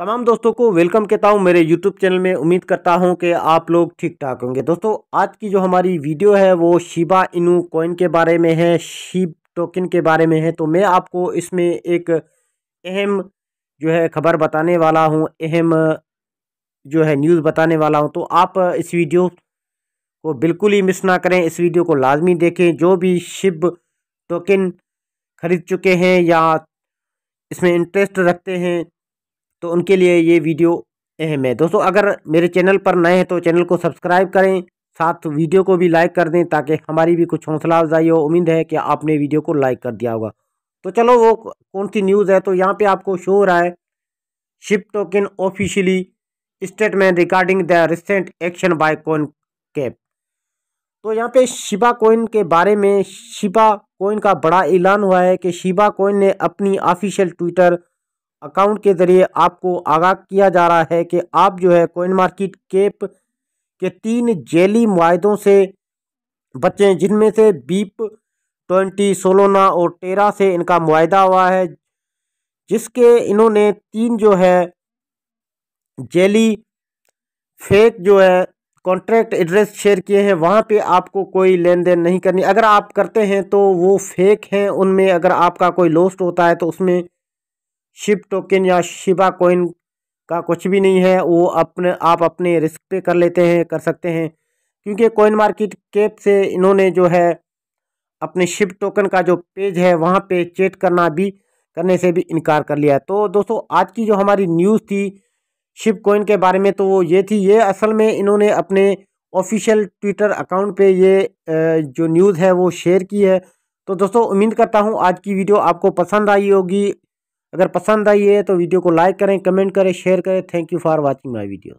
तमाम दोस्तों को वेलकम कहता हूँ मेरे यूट्यूब चैनल में। उम्मीद करता हूँ कि आप लोग ठीक ठाक होंगे। दोस्तों, आज की जो हमारी वीडियो है, वो शिबा इनू कॉइन के बारे में है शिब टोकन के बारे में है। तो मैं आपको इसमें एक अहम जो है खबर बताने वाला हूँ, अहम जो है न्यूज़ बताने वाला हूँ। तो आप इस वीडियो को बिल्कुल ही मिस ना करें। इस वीडियो को लाजमी देखें। जो भी शिब टोकन खरीद चुके हैं या इसमें इंटरेस्ट रखते हैं तो उनके लिए ये वीडियो अहम है। दोस्तों, अगर मेरे चैनल पर नए हैं तो चैनल को सब्सक्राइब करें, साथ वीडियो को भी लाइक कर दें ताकि हमारी भी कुछ हौसला अफजाई हो। उम्मीद है कि आपने वीडियो को लाइक कर दिया होगा। तो चलो, वो कौन सी न्यूज़ है? तो यहाँ पे आपको शो हो रहा है, Shib token officially statement regarding the recent action by coin cap. तो यहाँ पे शिबा कोइन के बारे में, शिबा कोइन का बड़ा ऐलान हुआ है कि शिबा कोइन ने अपनी ऑफिशियल ट्विटर अकाउंट के ज़रिए आपको आगाह किया जा रहा है कि आप जो है कोइन मार्केट केप के तीन जेली माहों से बचें जिनमें से बीप, ट्वेंटी, सोलोना और टेरा से इनका माहा हुआ है, जिसके इन्होंने तीन जो है जेली फेक जो है कॉन्ट्रैक्ट एड्रेस शेयर किए हैं, वहाँ पे आपको कोई लेन देन नहीं करनी। अगर आप करते हैं तो वो फेक हैं, उनमें अगर आपका कोई लॉस्ट होता है तो उसमें शिप टोकन या शिबा कोइन का कुछ भी नहीं है, वो अपने, आप अपने रिस्क पे कर लेते हैं, कर सकते हैं। क्योंकि कोइन मार्केट कैप से इन्होंने जो है, अपने शिप टोकन का जो पेज है, वहाँ पे चेट करना भी, करने से भी इनकार कर लिया। तो दोस्तों, आज की जो हमारी न्यूज़ थी शिप कोइन के बारे में तो वो ये थी, ये असल में इन्होंने अपने ऑफिशियल ट्विटर अकाउंट पे ये जो न्यूज़ है, वो शेयर की है। तो दोस्तों, उम्मीद करता हूँ, आज की वीडियो आपको पसंद आई होगी। अगर पसंद आई है तो वीडियो को लाइक करें, कमेंट करें, शेयर करें। Thank you for watching my video